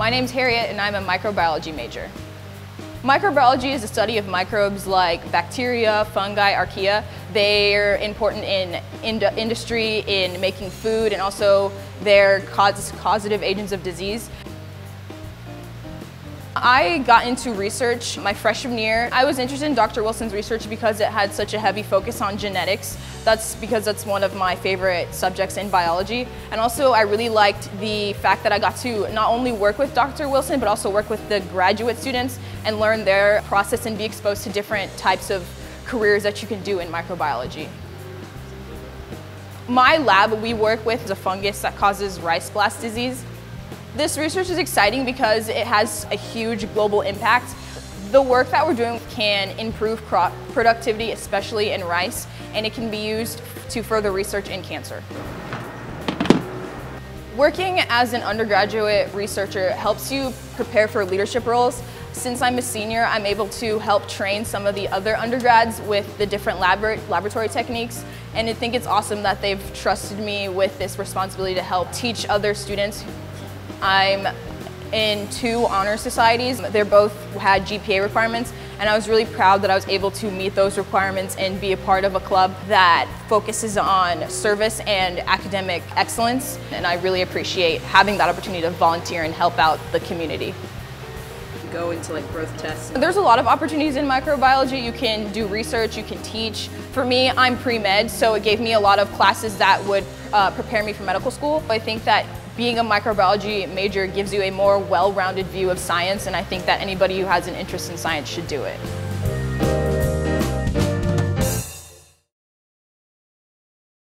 My name's Harriet and I'm a microbiology major. Microbiology is the study of microbes like bacteria, fungi, archaea. They're important in ind industry, in making food, and also they're causative agents of disease. I got into research my freshman year. I was interested in Dr. Wilson's research because it had such a heavy focus on genetics. That's because that's one of my favorite subjects in biology. And also I really liked the fact that I got to not only work with Dr. Wilson, but also work with the graduate students and learn their process and be exposed to different types of careers that you can do in microbiology. My lab, we work with a fungus that causes rice blast disease. This research is exciting because it has a huge global impact. The work that we're doing can improve crop productivity, especially in rice, and it can be used to further research in cancer. Working as an undergraduate researcher helps you prepare for leadership roles. Since I'm a senior, I'm able to help train some of the other undergrads with the different laboratory techniques, and I think it's awesome that they've trusted me with this responsibility to help teach other students I'm in two honor societies. They both had GPA requirements and I was really proud that I was able to meet those requirements and be a part of a club that focuses on service and academic excellence and I really appreciate having that opportunity to volunteer and help out the community go into like growth tests? There's a lot of opportunities in microbiology. You can do research, you can teach. For me, I'm pre-med, so it gave me a lot of classes that would uh, prepare me for medical school. I think that being a microbiology major gives you a more well-rounded view of science and I think that anybody who has an interest in science should do it.